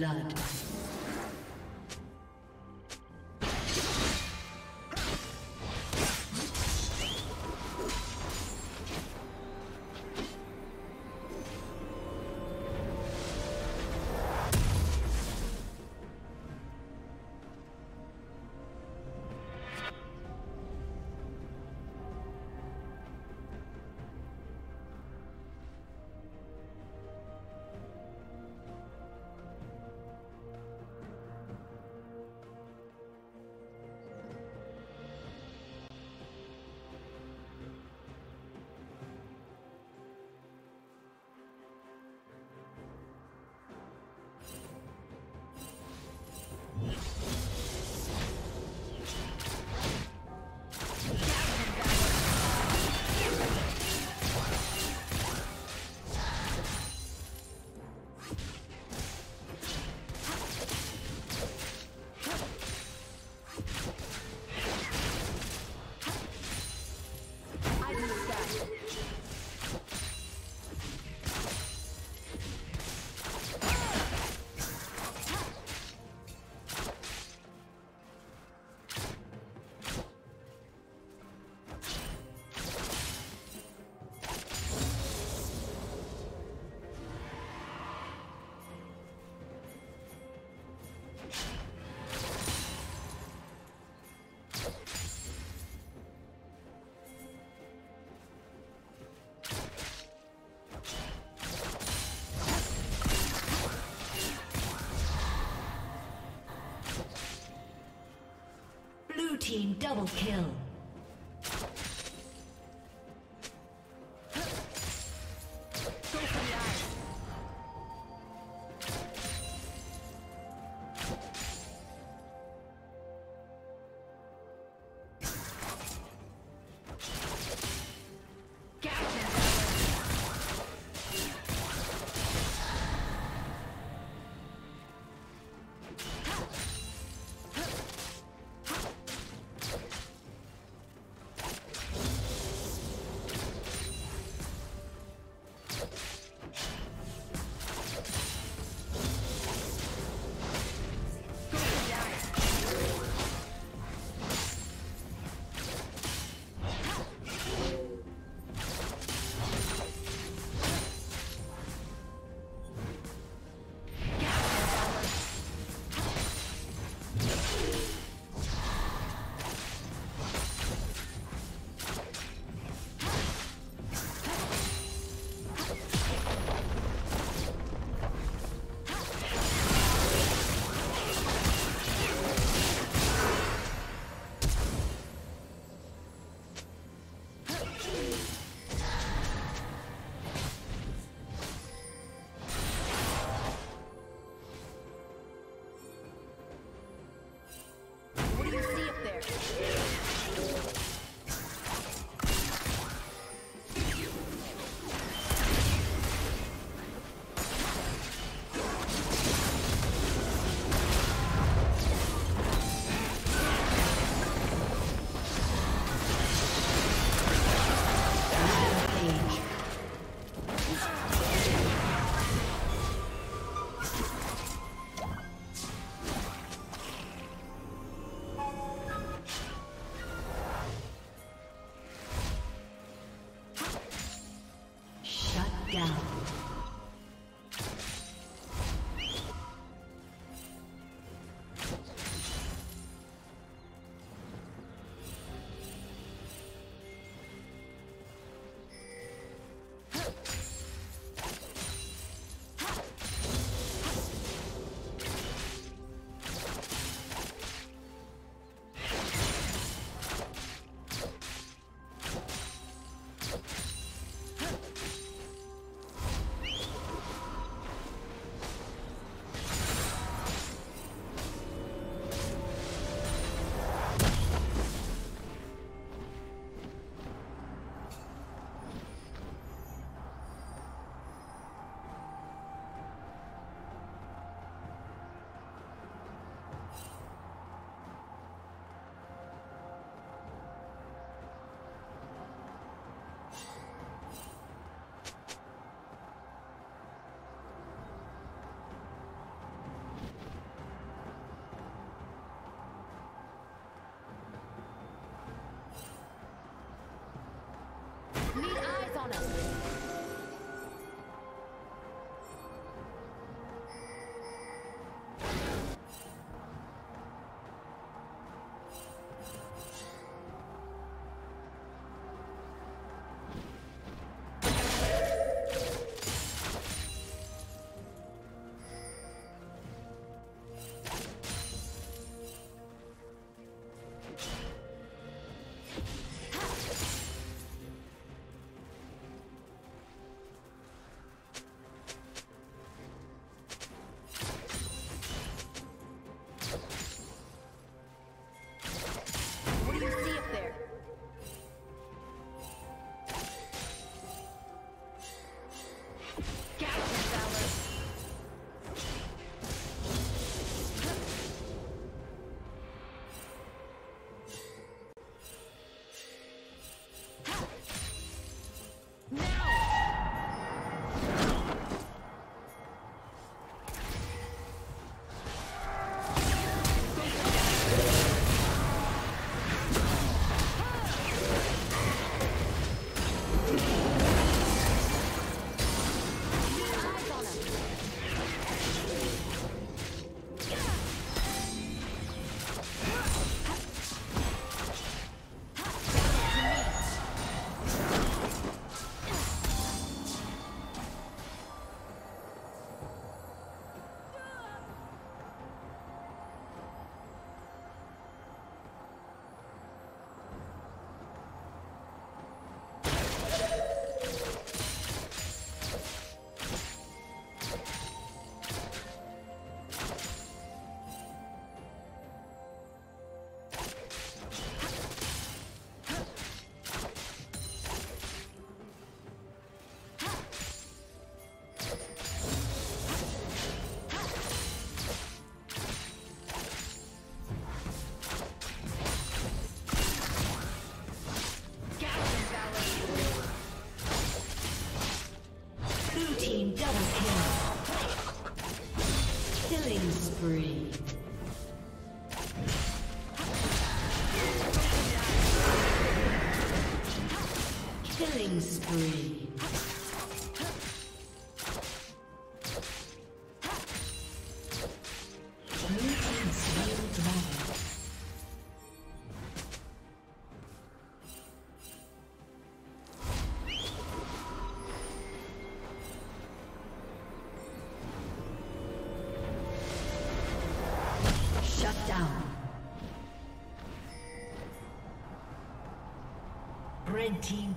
Blood. Double kill.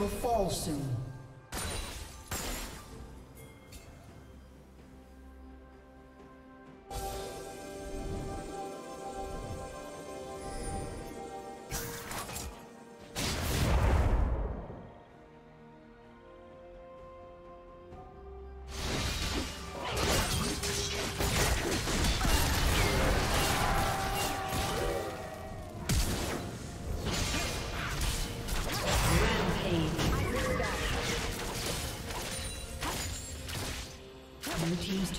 Will fall soon.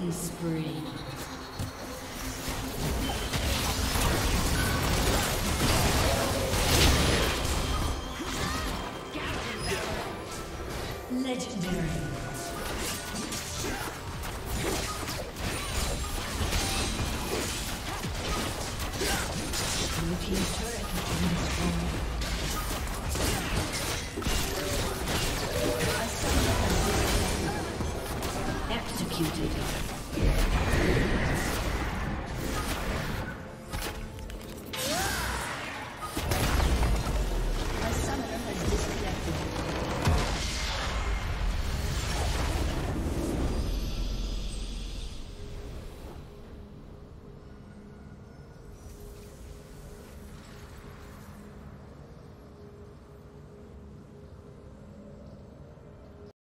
killing spree. Legendary. Blue team's turret has been destroyed.